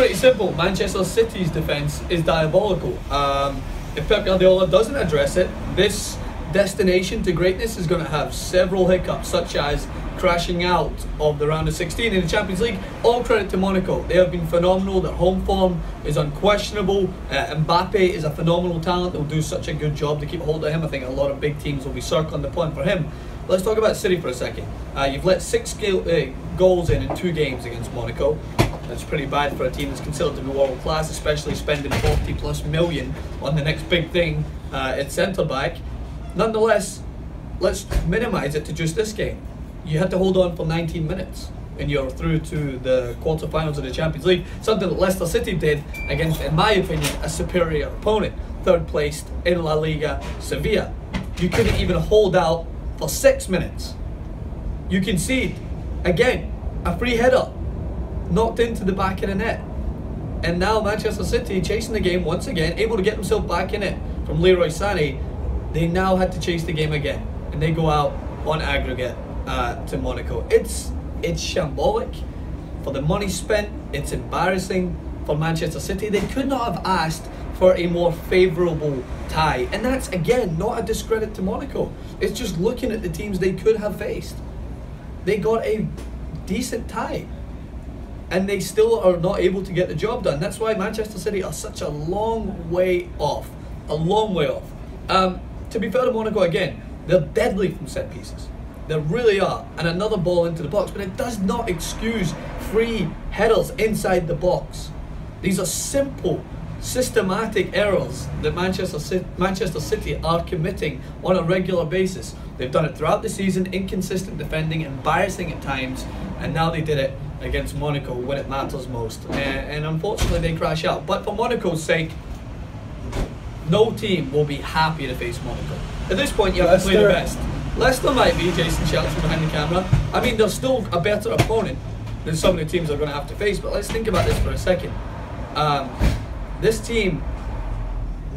pretty simple. Manchester City's defence is diabolical. Um, if Pep Guardiola doesn't address it, this destination to greatness is going to have several hiccups, such as crashing out of the round of 16 in the Champions League. All credit to Monaco. They have been phenomenal. Their home form is unquestionable. Uh, Mbappe is a phenomenal talent. They'll do such a good job to keep hold of him. I think a lot of big teams will be circling the point for him. Let's talk about City for a second. Uh, you've let six uh, goals in in two games against Monaco. That's pretty bad for a team that's considered to be world class, especially spending 40 plus million on the next big thing uh, at centre back. Nonetheless, let's minimise it to just this game you had to hold on for 19 minutes and you're through to the quarterfinals of the Champions League. Something that Leicester City did against, in my opinion, a superior opponent, third placed in La Liga, Sevilla. You couldn't even hold out for six minutes. You concede again a free header knocked into the back of the net. And now Manchester City chasing the game once again, able to get themselves back in it from Leroy Sané. They now had to chase the game again, and they go out on aggregate uh, to Monaco. It's it's shambolic for the money spent. It's embarrassing for Manchester City. They could not have asked for a more favourable tie, and that's again not a discredit to Monaco. It's just looking at the teams they could have faced. They got a decent tie, and they still are not able to get the job done. That's why Manchester City are such a long way off. A long way off. Um, to be fair to Monaco again, they're deadly from set pieces. They really are. And another ball into the box, but it does not excuse free headers inside the box. These are simple, systematic errors that Manchester City, Manchester City are committing on a regular basis. They've done it throughout the season, inconsistent defending, embarrassing at times, and now they did it against Monaco when it matters most. And, and unfortunately, they crash out. But for Monaco's sake, no team will be happy to face Monaco. At this point, you have to play the best. Leicester might be Jason Shelton behind the camera. I mean, they're still a better opponent than some of the teams they're going to have to face. But let's think about this for a second. Um, this team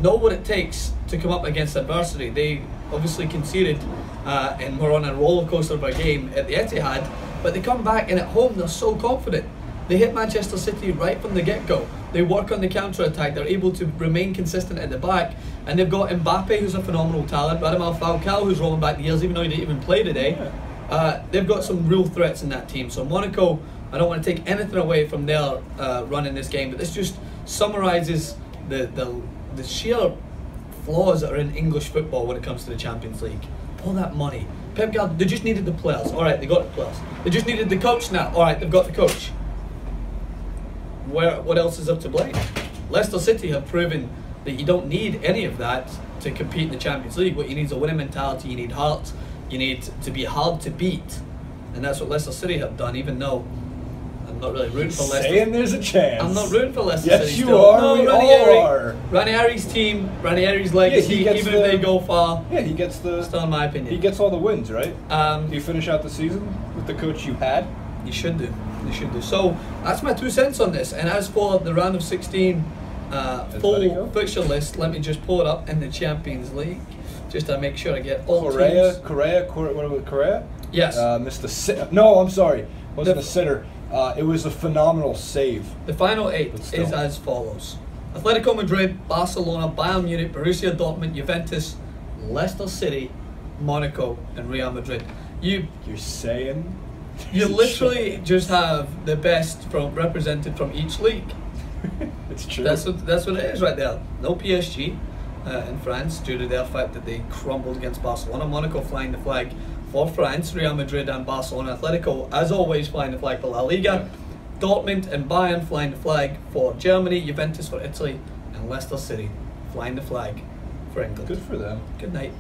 know what it takes to come up against adversity. They obviously conceded uh, and were on a roller coaster of a game at the Etihad, but they come back and at home they're so confident. They hit Manchester City right from the get go. They work on the counter attack. They're able to remain consistent at the back, and they've got Mbappe, who's a phenomenal talent. Radamel Falcao, who's rolling back the years, even though he didn't even play today. Uh, they've got some real threats in that team. So Monaco, I don't want to take anything away from their uh, run in this game, but this just summarises the, the the sheer flaws that are in English football when it comes to the Champions League. All that money. Pep Guardiola, they just needed the players. All right, they got the players. They just needed the coach now. All right, they've got the coach where what else is up to blame? Leicester City have proven that you don't need any of that to compete in the Champions League. What you need is a winning mentality. You need heart. You need to be hard to beat, and that's what Leicester City have done. Even though not really rooting for Leicester. Saying there's a chance. I'm not rooting for Leicester yes, City. You still. are. No, we Ranieri, all are. Ranieri's team, Ranieri's legacy. Yeah, even the, if they go far, yeah, he gets the. Still, in my opinion, he gets all the wins, right? Um, Do you finish out the season with the coach you had? You should do. You should do. So that's my two cents on this. And as for the round of 16 uh, full fixture list, let me just pull it up in the Champions League, just to make sure I get all Correa, teams. Correa, Correa, what it, Correa? Yes. Uh, the. No, I'm sorry. Wasn't The- a sitter. Uh, it was a phenomenal save. The final eight is as follows: Atletico Madrid, Barcelona, Bayern Munich, Borussia Dortmund, Juventus, Leicester City, Monaco, and Real Madrid. You You're saying? you literally just have the best from represented from each league. it's true. That's what that's what it is right there. No PSG uh, in France due to their fact that they crumbled against Barcelona. Monaco flying the flag for France. Real Madrid and Barcelona. Atletico, as always, flying the flag for La Liga. Dortmund and Bayern flying the flag for Germany. Juventus for Italy, and Leicester City flying the flag for England. Good for them. Good night.